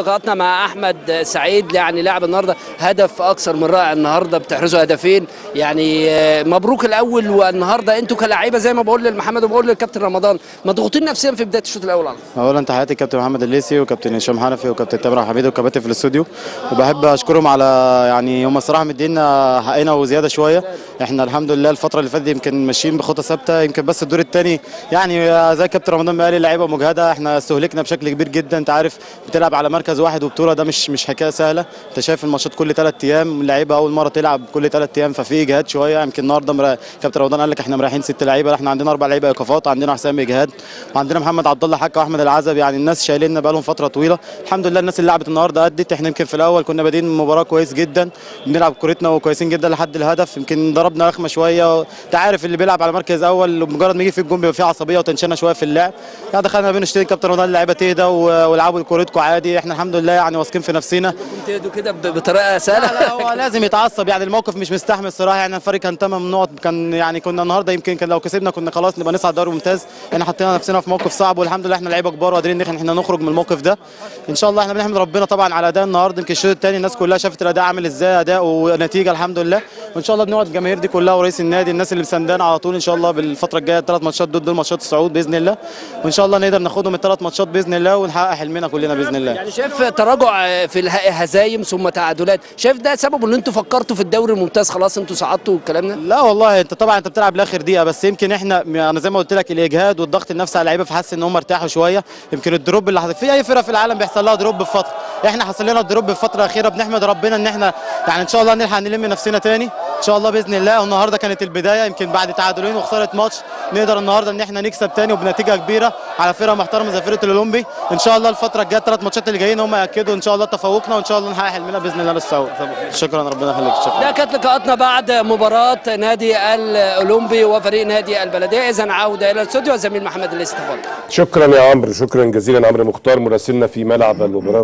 لقاءاتنا مع أحمد سعيد يعني لاعب النهارده هدف أكثر من رائع النهارده بتحرزوا هدفين. يعني آه، مبروك الأول والنهارده أنتوا كلاعيبة زي ما بقول لمحمد وبقول للكابتن رمضان. مضغوطين نفسيا في بداية الشوط الأول. على. اولا تحياتي كابتن محمد الليسي وكابتن هشام حنفي وكابتن تامر حميد وكباتن في الاستوديو. وبحب أشكرهم على يعني هم الصراحه مدينا حقنا وزيادة شوية. إحنا الحمد لله الفترة اللي فاتت يمكن ماشيين بخطة ثابتة يمكن بس الدور الثاني يعني زي كابتن رمضان ما قال اللعيبة مجهدة إحنا استهلكنا بشكل كبير جدا. أنت عارف بتلعب على مركز واحد وبطولة ده مش مش حكاية سهلة. انت شايف الماتشات كل ثلاث أيام اللعيبة أول مرة تلعب كل ثلاث أيام ففي إجهاد شوية. يمكن النهارده مرا- كابتن رمضان قال لك إحنا مريحين ست لعيبة إحنا عندنا أربع لعيبة إيقافات عندنا حسام إجهاد وعندنا محمد عبد الله حكه وأحمد العزب. يعني الناس شايليننا بقالهم فترة طويلة. الحمد لله الناس اللي لعبت النهارده أدت. إحنا يمكن في الأول كنا بادئين المباراه كويس جدا بنلعب كورتنا وكويسين جدا لحد الهدف. يمكن ضربنا رخمة شوية. أنت عارف اللي بيلعب على مركز أول مجرد ما يجي في الجون بيبقى فيه عصبية وتنشنة شوية في اللعب. يعني دخلنا بين اشتري كابتن رمضان اللعيبه تهدى والعبوا كورتكم عادي. إحنا الحمد لله يعني واثقين في نفسنا كنت كده بطريقة سهلة. لا لا هو لازم يتعصب يعني الموقف مش مستحمل الصراحه يعني الفريق كان تمام نقط كان يعني كنا النهارده يمكن كان لو كسبنا كنا خلاص نبقى نصعد دوري ممتاز. إحنا حطينا نفسنا في موقف صعب والحمد لله إحنا لعيبة كبار وقادرين ان إحنا نخرج من الموقف ده. إن شاء الله إحنا بنحمد ربنا طبعا على أداء النهارده يمكن الشوط الثاني الناس كلها شافت الأداء عامل إزاي أداء ونتيجة الحمد لله. وإن شاء الله بنقعد الجماهير دي كلها ورئيس النادي الناس اللي مساندانا على طول إن شاء الله بالفترة الجاية الثلاث ماتشات دول دول ماتشات الصعود بإذن الله. وإن شاء الله نقدر ناخدهم الثلاث ماتشات بإذن الله ونحقق حلمنا كلنا بإذن الله. يعني شايف تراجع في اله- هزايم ثم تعادلات شايف ده سبب ان أنتوا فكرتوا في الدوري الممتاز خلاص أنتوا صعدتوا والكلام ده؟ لا والله انت طبعا انت بتلعب لآخر دقيقة بس يمكن إحنا أنا زي ما قلت لك الإجهاد والضغط النفسي على اللعيبة فحس إن هم ارتاحوا شوية. يمكن ال drop اللي حصل في أي فرقة في العالم بيحصل لها drop في فتره إحنا حصل لنا ال drop في الفترة الاخيره بنحمد ربنا إن إحنا يعني إن شاء الله نلحق نلم نفسنا تاني. إن شاء الله بإذن الله. والنهاردة كانت البداية يمكن بعد تعادلين وخسارة ماتش نقدر النهارده إن إحنا نكسب تاني وبنتيجة كبيرة على فرقة محترمة زي فرقة الأولمبي. إن شاء الله الفترة الجاية الثلاث ماتشات اللي جايين هم ياكدوا إن شاء الله تفوقنا وإن شاء الله نحقق حلمنا بإذن الله للصعود شكرا ربنا يخليك. شكرا. ده كانت لقاءاتنا بعد مباراة نادي الأولمبي وفريق نادي البلدية. إذا عودة إلى الاستوديو الزميل محمد الاستفاضة شكرا يا عمرو شكرا جزيلا عمرو مختار مراسلنا في ملعب المباراه